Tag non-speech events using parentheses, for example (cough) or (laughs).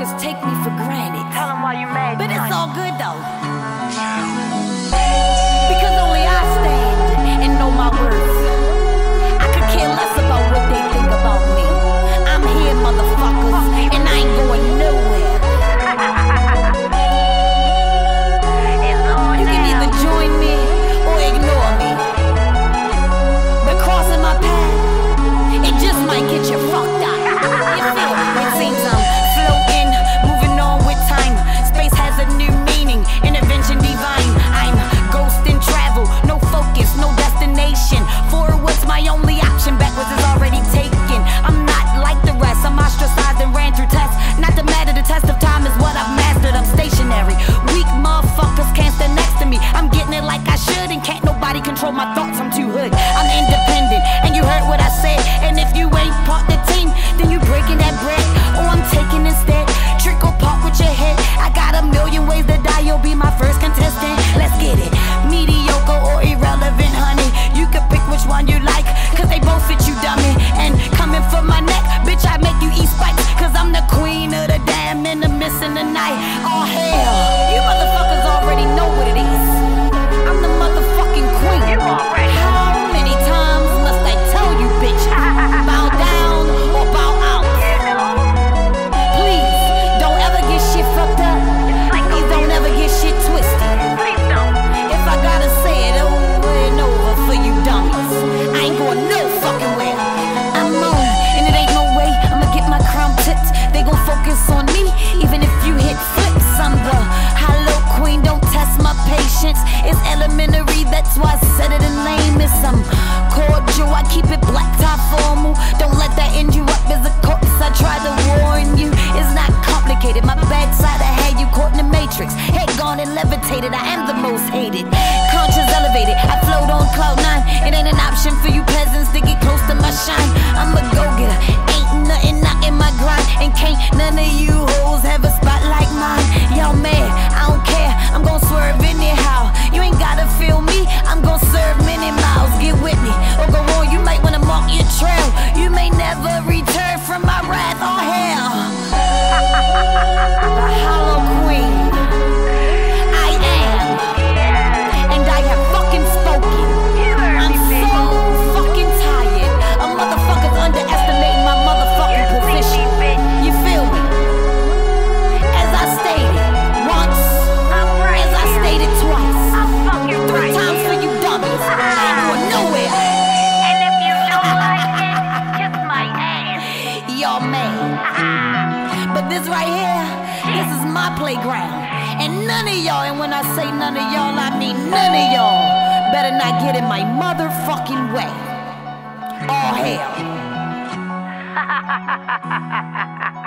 motherfuckers take me for granted. Tell them why you mad. But it's all good though. hood and can't nobody control my thoughts. I'm too hood. I'm independent, and you heard what I said. And if you ain't part the team, then you breaking that bread. Or I'm taking instead. Trick or pop with your head. I got a million ways to die. You'll be my first contestant. Let's get it. Mediocre or irrelevant, honey. You can pick which one you like, cause they both fit you, dummy. And coming for my neck, bitch, I make you eat spikes. Cause I'm the queen of the damn in the midst of the night. All oh, hell, you motherfuckers already know what it is swing. on and levitated. I am the most hated. Conscious elevated. I float on cloud nine. It ain't an option for you peasants. y'all mad. (laughs) but this right here, this is my playground. And none of y'all, and when I say none of y'all, I mean none of y'all, better not get in my motherfucking way. All hail. (laughs)